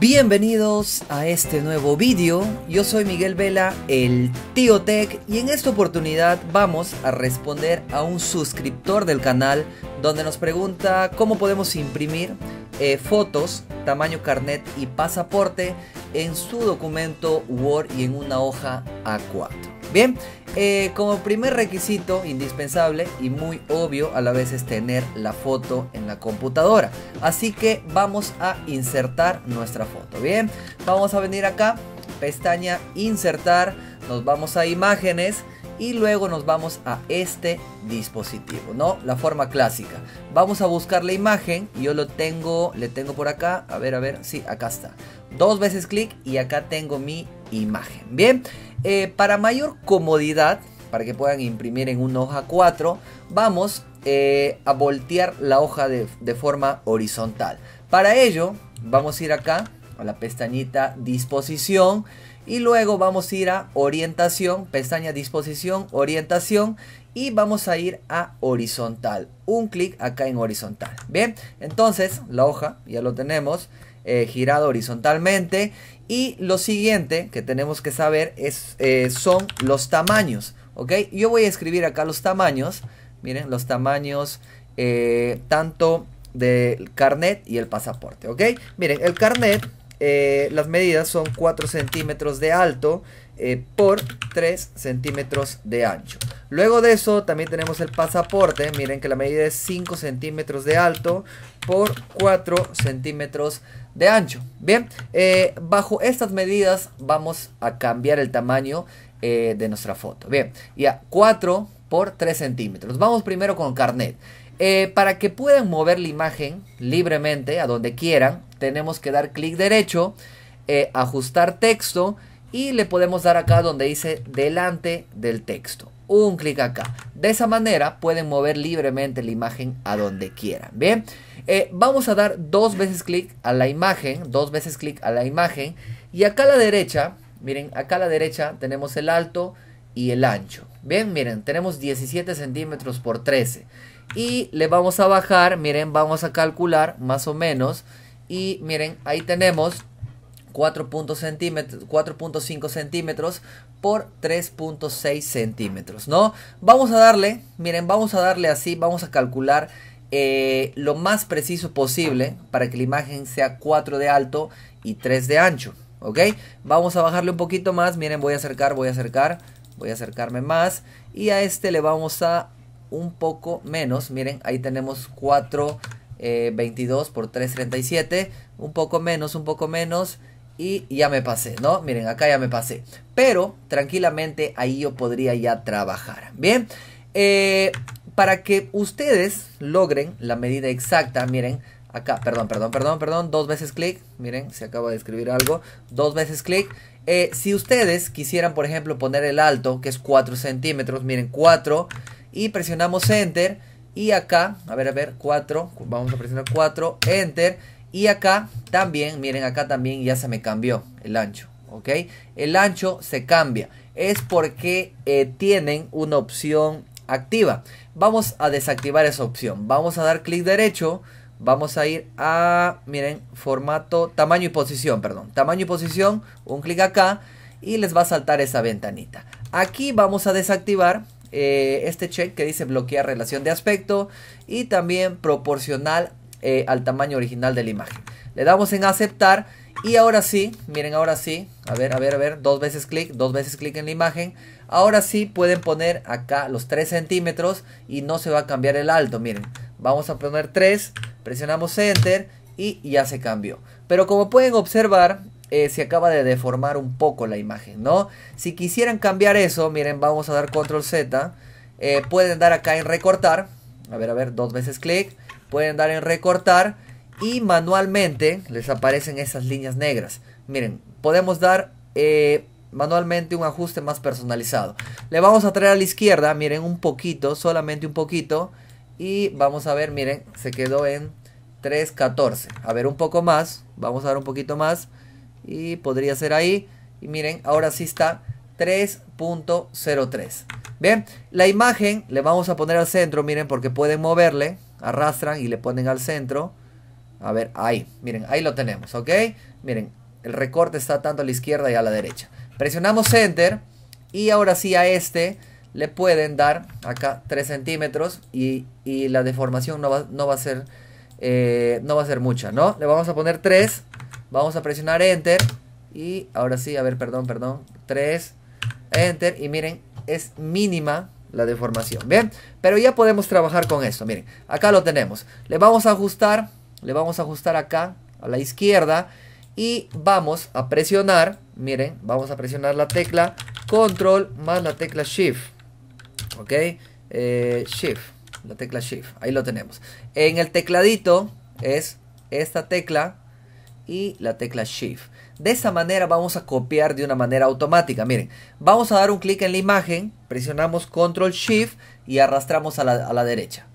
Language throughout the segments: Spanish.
Bienvenidos a este nuevo vídeo, yo soy Miguel Vela, el Tío Tech y en esta oportunidad vamos a responder a un suscriptor del canal donde nos pregunta cómo podemos imprimir eh, fotos, tamaño carnet y pasaporte en su documento Word y en una hoja A4. Bien, eh, como primer requisito indispensable y muy obvio a la vez es tener la foto en la computadora. Así que vamos a insertar nuestra foto. Bien, vamos a venir acá, pestaña insertar, nos vamos a imágenes y luego nos vamos a este dispositivo, ¿no? La forma clásica. Vamos a buscar la imagen, yo lo tengo, le tengo por acá, a ver, a ver, sí, acá está. Dos veces clic y acá tengo mi imagen. Bien, eh, para mayor comodidad, para que puedan imprimir en una hoja 4, vamos eh, a voltear la hoja de, de forma horizontal. Para ello, vamos a ir acá a la pestañita disposición y luego vamos a ir a orientación, pestaña disposición, orientación y vamos a ir a horizontal. Un clic acá en horizontal. Bien, entonces la hoja ya lo tenemos eh, girado horizontalmente y lo siguiente que tenemos que saber es, eh, son los tamaños. ¿Ok? Yo voy a escribir acá los tamaños. Miren, los tamaños eh, tanto del carnet y el pasaporte. ¿Ok? Miren, el carnet, las medidas son 4 centímetros de alto por 3 centímetros de ancho. Luego de eso también tenemos el pasaporte. Miren que la medida es 5 centímetros de alto por 4 centímetros de ancho. Bien, eh, bajo estas medidas vamos a cambiar el tamaño eh, de nuestra foto. Bien, ya 4 por 3 centímetros. Vamos primero con carnet. Eh, para que puedan mover la imagen libremente a donde quieran, tenemos que dar clic derecho, ajustar texto y le podemos dar acá donde dice delante del texto un clic acá. De esa manera pueden mover libremente la imagen a donde quieran. Bien, eh, vamos a dar dos veces clic a la imagen, dos veces clic a la imagen. Y acá a la derecha, miren, acá a la derecha tenemos el alto y el ancho. Bien, miren, tenemos 17 centímetros por 13. Y le vamos a bajar, miren, vamos a calcular más o menos. Y miren, ahí tenemos 4.5 centímetros por 3.6 centímetros, ¿no? Vamos a darle, miren, vamos a darle así, vamos a calcular eh, lo más preciso posible para que la imagen sea 4 de alto y 3 de ancho, ¿ok? Vamos a bajarle un poquito más, miren, voy a acercar, voy a acercar, voy a acercarme más y a este le vamos a un poco menos, miren, ahí tenemos 4, 22 eh, por 3.37, un poco menos, un poco menos y ya me pasé, ¿no? Miren, acá ya me pasé. Pero tranquilamente ahí yo podría ya trabajar. Bien, eh, para que ustedes logren la medida exacta, miren, acá, perdón, perdón, perdón, perdón, dos veces clic, miren, se acaba de escribir algo, dos veces clic. Eh, si ustedes quisieran, por ejemplo, poner el alto, que es 4 centímetros, miren, 4, y presionamos Enter, y acá, a ver, a ver, 4, vamos a presionar 4, Enter, y acá también, miren acá también ya se me cambió el ancho. ¿Ok? El ancho se cambia. Es porque eh, tienen una opción activa. Vamos a desactivar esa opción. Vamos a dar clic derecho. Vamos a ir a, miren, formato, tamaño y posición, perdón. Tamaño y posición, un clic acá y les va a saltar esa ventanita. Aquí vamos a desactivar eh, este check que dice bloquear relación de aspecto y también proporcional eh, al tamaño original de la imagen. Le damos en aceptar y ahora sí, miren, ahora sí, a ver, a ver, a ver, dos veces clic, dos veces clic en la imagen. Ahora sí pueden poner acá los 3 centímetros y no se va a cambiar el alto, miren. Vamos a poner 3, presionamos Enter y ya se cambió. Pero como pueden observar, eh, se acaba de deformar un poco la imagen, ¿no? Si quisieran cambiar eso, miren, vamos a dar Control Z. Eh, pueden dar acá en recortar. A ver, a ver, dos veces clic pueden dar en recortar y manualmente les aparecen esas líneas negras. Miren, podemos dar eh, manualmente un ajuste más personalizado. Le vamos a traer a la izquierda, miren, un poquito, solamente un poquito. Y vamos a ver, miren, se quedó en 3.14. A ver, un poco más, vamos a dar un poquito más. Y podría ser ahí. Y miren, ahora sí está 3.03. Bien, la imagen le vamos a poner al centro, miren, porque pueden moverle arrastran y le ponen al centro. A ver, ahí, miren, ahí lo tenemos, ¿ok? Miren, el recorte está tanto a la izquierda y a la derecha. Presionamos Enter y ahora sí a este le pueden dar acá 3 centímetros y, la deformación no va, no va a ser eh, no va a ser mucha, ¿no? Le vamos a poner 3, vamos a presionar Enter y ahora sí, a ver, perdón, perdón, 3, Enter y miren, es mínima la deformación, ¿bien? Pero ya podemos trabajar con esto, miren, acá lo tenemos. Le vamos a ajustar, le vamos a ajustar acá a la izquierda y vamos a presionar, miren, vamos a presionar la tecla Control más la tecla Shift, ¿ok? Eh, shift, la tecla Shift, ahí lo tenemos. En el tecladito es esta tecla y la tecla Shift. De esa manera vamos a copiar de una manera automática. Miren, vamos a dar un clic en la imagen, presionamos Control Shift y arrastramos a la, a la derecha.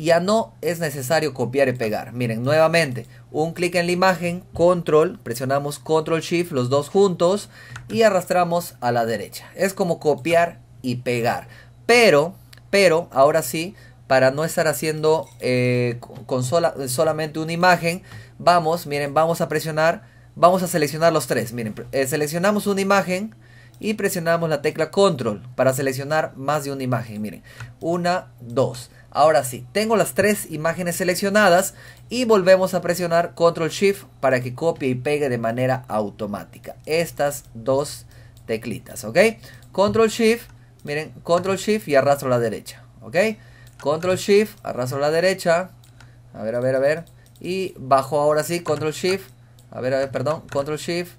Ya no es necesario copiar y pegar. Miren, nuevamente, un clic en la imagen, Control, presionamos Control Shift los dos juntos y arrastramos a la derecha. Es como copiar y pegar. Pero, pero, ahora sí, para no estar haciendo eh, con solamente una imagen, vamos, miren, vamos a presionar, vamos a seleccionar los tres. Miren, eh, seleccionamos una imagen y presionamos la tecla control para seleccionar más de una imagen. Miren, una, dos. Ahora sí, tengo las tres imágenes seleccionadas y volvemos a presionar control shift para que copie y pegue de manera automática. Estas dos teclitas, ¿ok? Control shift, miren, control shift y arrastro a la derecha, ¿ok? Control Shift, arrastro a la derecha. A ver, a ver, a ver. Y bajo ahora sí, Control Shift. A ver, a ver, perdón. Control Shift.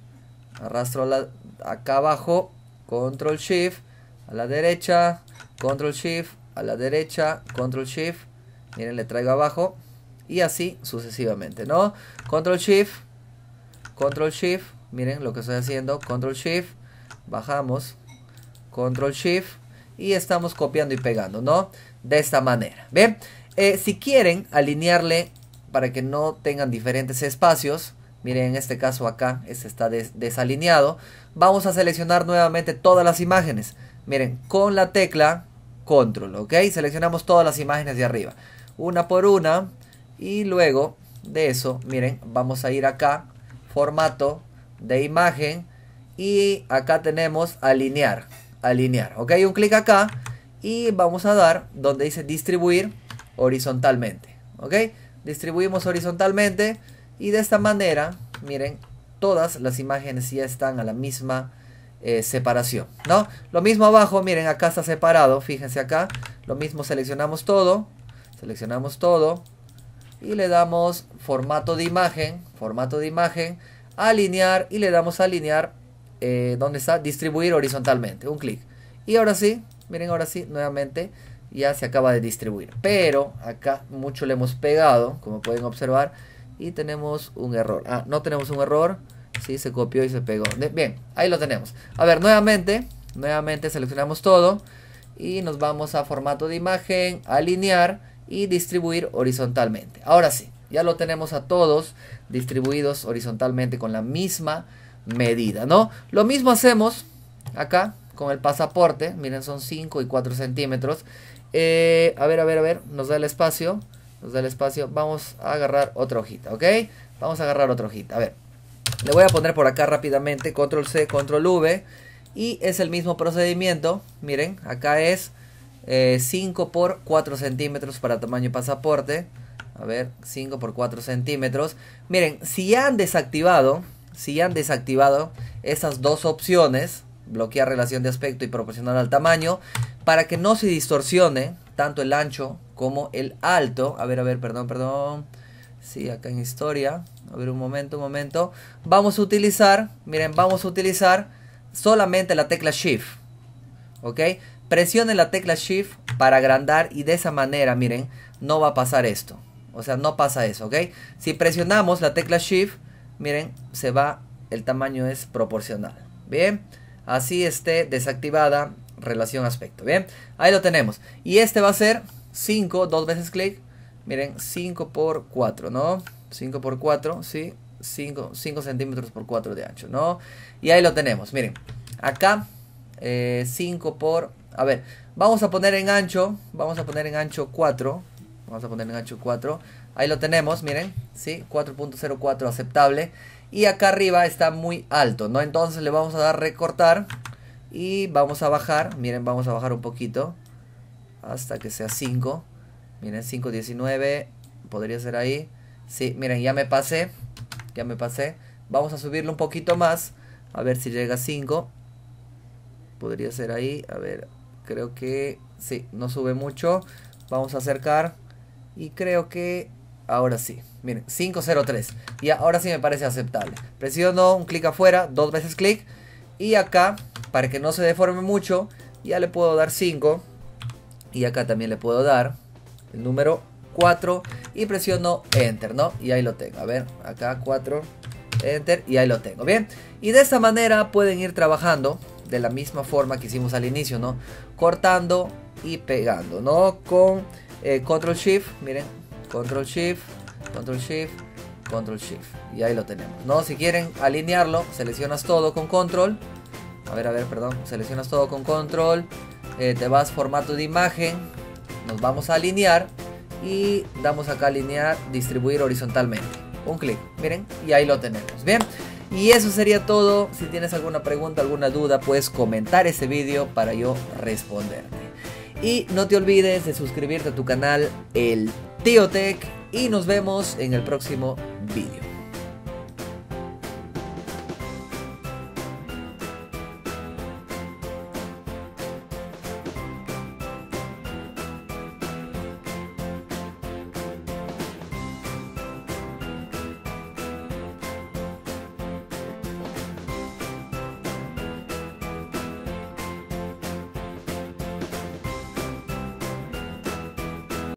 Arrastro la, acá abajo. Control Shift. A la derecha. Control Shift. A la derecha. Control Shift. Miren, le traigo abajo. Y así sucesivamente, ¿no? Control Shift. Control Shift. Miren lo que estoy haciendo. Control Shift. Bajamos. Control Shift. Y estamos copiando y pegando, ¿no? de esta manera. ¿Ven? Eh, si quieren alinearle para que no tengan diferentes espacios, miren en este caso acá, este está desalineado, vamos a seleccionar nuevamente todas las imágenes. Miren, con la tecla control, ¿ok? Seleccionamos todas las imágenes de arriba, una por una, y luego de eso, miren, vamos a ir acá, formato de imagen, y acá tenemos alinear, alinear, ¿ok? Un clic acá y vamos a dar donde dice distribuir horizontalmente. ¿Ok? Distribuimos horizontalmente y de esta manera, miren, todas las imágenes ya están a la misma eh, separación. ¿No? Lo mismo abajo, miren, acá está separado, fíjense acá. Lo mismo seleccionamos todo, seleccionamos todo y le damos formato de imagen, formato de imagen, alinear y le damos alinear eh, donde está distribuir horizontalmente, un clic. Y ahora sí, Miren, ahora sí, nuevamente ya se acaba de distribuir. Pero acá mucho le hemos pegado, como pueden observar. Y tenemos un error. Ah, no tenemos un error. Sí, se copió y se pegó. Bien, ahí lo tenemos. A ver, nuevamente, nuevamente seleccionamos todo. Y nos vamos a formato de imagen, alinear y distribuir horizontalmente. Ahora sí, ya lo tenemos a todos distribuidos horizontalmente con la misma medida, ¿no? Lo mismo hacemos acá con el pasaporte. Miren, son 5 y 4 centímetros. Eh, a ver, a ver, a ver. Nos da el espacio. Nos da el espacio. Vamos a agarrar otra hojita, ¿ok? Vamos a agarrar otra hojita. A ver. Le voy a poner por acá rápidamente. Control C, Control V. Y es el mismo procedimiento. Miren, acá es 5 eh, por 4 centímetros para tamaño pasaporte. A ver, 5 por 4 centímetros. Miren, si ya han desactivado, si ya han desactivado esas dos opciones, bloquear relación de aspecto y proporcional al tamaño para que no se distorsione tanto el ancho como el alto. A ver, a ver, perdón, perdón. Sí, acá en historia. A ver, un momento, un momento. Vamos a utilizar, miren, vamos a utilizar solamente la tecla Shift. ¿Ok? Presione la tecla Shift para agrandar y de esa manera, miren, no va a pasar esto. O sea, no pasa eso, ¿ok? Si presionamos la tecla Shift, miren, se va, el tamaño es proporcional. Bien así esté desactivada relación aspecto. Bien, ahí lo tenemos. Y este va a ser 5, dos veces clic. Miren, 5 por 4, ¿no? 5 por 4, ¿sí? 5, 5 centímetros por 4 de ancho, ¿no? Y ahí lo tenemos, miren. Acá, 5 eh, por... A ver, vamos a poner en ancho, vamos a poner en ancho 4, Vamos a poner en H4. Ahí lo tenemos, miren, ¿sí? 4.04 aceptable. Y acá arriba está muy alto, ¿no? Entonces le vamos a dar recortar y vamos a bajar. Miren, vamos a bajar un poquito hasta que sea 5. Miren, 5.19 podría ser ahí. Sí, miren, ya me pasé. Ya me pasé. Vamos a subirlo un poquito más. A ver si llega a 5. Podría ser ahí. A ver, creo que sí, no sube mucho. Vamos a acercar. Y creo que ahora sí. Miren, 503. Y ahora sí me parece aceptable. Presiono un clic afuera, dos veces clic. Y acá, para que no se deforme mucho, ya le puedo dar 5. Y acá también le puedo dar el número 4 y presiono enter, ¿no? Y ahí lo tengo, a ver, acá 4, enter y ahí lo tengo, ¿bien? Y de esta manera pueden ir trabajando de la misma forma que hicimos al inicio, ¿no? Cortando y pegando, ¿no? Con eh, control shift, miren, control shift, control shift, control shift y ahí lo tenemos, ¿no? Si quieren alinearlo, seleccionas todo con control, a ver, a ver, perdón, seleccionas todo con control, eh, te vas formato de imagen, nos vamos a alinear y damos acá alinear, distribuir horizontalmente. Un clic, miren, y ahí lo tenemos. Bien, y eso sería todo. Si tienes alguna pregunta, alguna duda, puedes comentar ese vídeo para yo responderte. Y no te olvides de suscribirte a tu canal El Tech y nos vemos en el próximo vídeo.